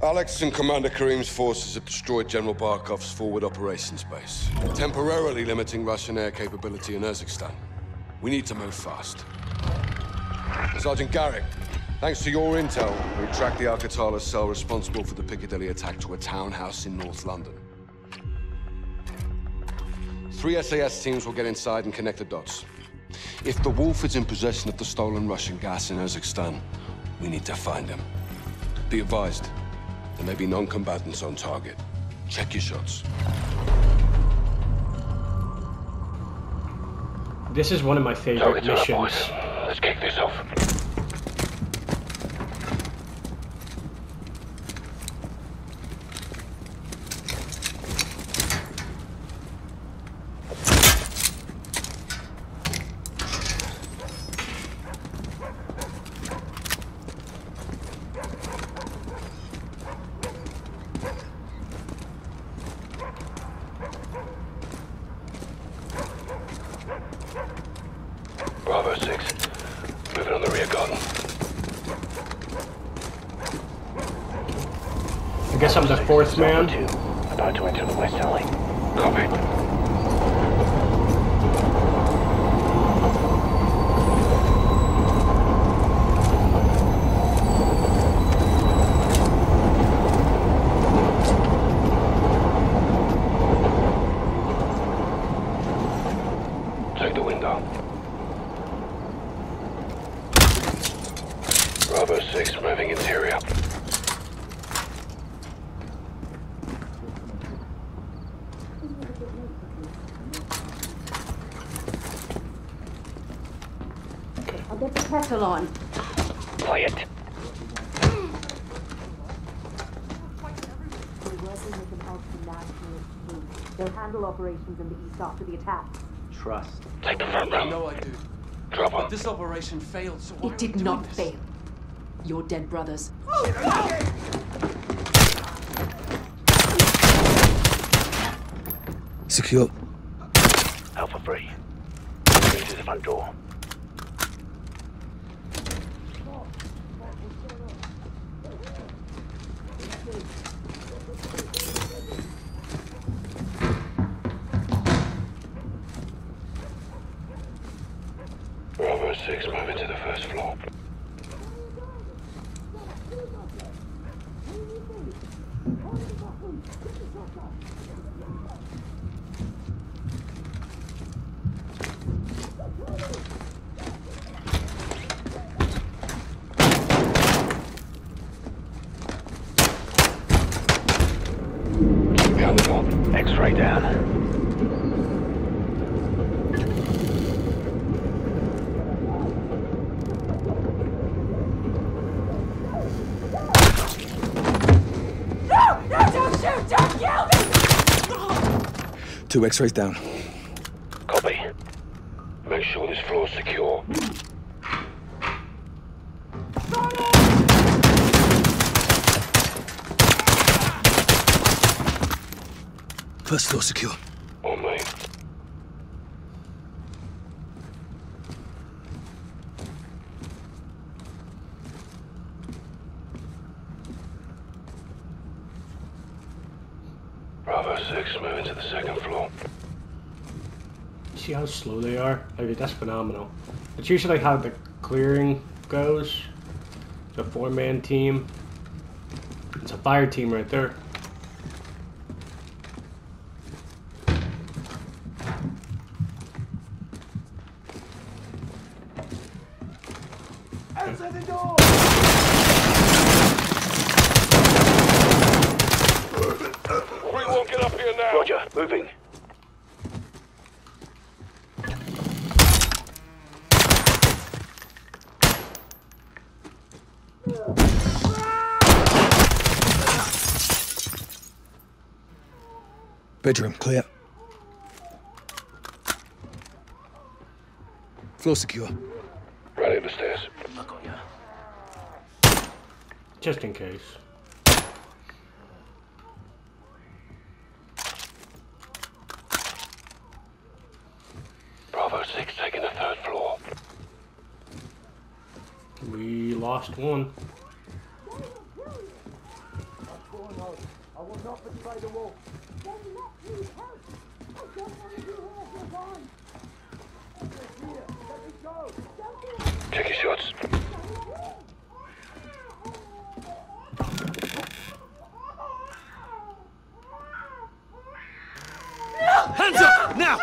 Alex and Commander Karim's forces have destroyed General Barkov's forward operations base, temporarily limiting Russian air capability in Urzikstan. We need to move fast. Sergeant Garrick, thanks to your intel, we tracked the Al-Qatala cell responsible for the Piccadilly attack to a townhouse in North London. Three SAS teams will get inside and connect the dots. If the Wolf is in possession of the stolen Russian gas in Urzikstan, we need to find him. Be advised, there may be non-combatants on target. Check your shots. This is one of my favorite Targets on our missions. boys. Let's kick this off. I guess I'm the fourth man. About to enter the west alley. Copy. Take the window. Bravo 6 moving interior. Get the kettle on. Play it. We're working with an ultra nationalist team. They'll handle operations in the east after the attack. Trust. Take the front row. No, I do. Drop on. This operation failed, so why It are did we not doing this? fail. Your dead brothers. Secure. Alpha 3. Moving to the front door. Bravo 6 moving to the first floor. Behind the door. X-ray down. Two X-rays down. Copy. Make sure this floor's secure. First floor secure. On me. Bravo 6, moving to the second floor. See how slow they are? Like, that's phenomenal. It's usually how the clearing goes. It's a four-man team. It's a fire team right there. We won't get up here now. Roger, moving. Bedroom clear. Floor secure. Right up the stairs. Just in case. Bravo 6 taking the third floor. We lost one. Check your shots. Hands up! Now!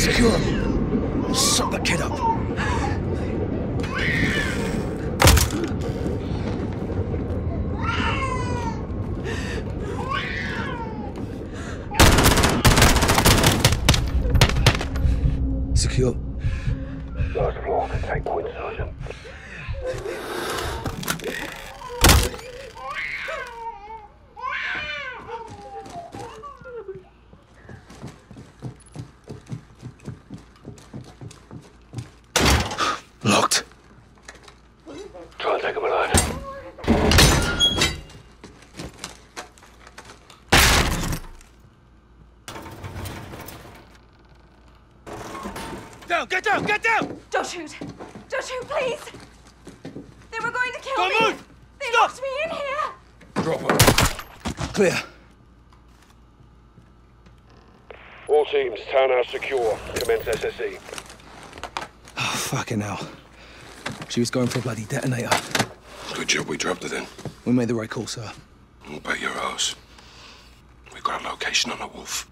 Secure him. Shut the kid up. Secure. Last floor. Take point, Sergeant. Locked. Try and take him alive. Down! Get down! Get down! Don't shoot! Don't shoot, please! They were going to kill Don't me! move! They Stop! locked me in here! Drop her. Clear. All teams, townhouse secure. Commence SSE. Oh, fucking hell. She was going for a bloody detonator. Good job we dropped it in. We made the right call, sir. I'll bet your ass. We've got a location on the wolf.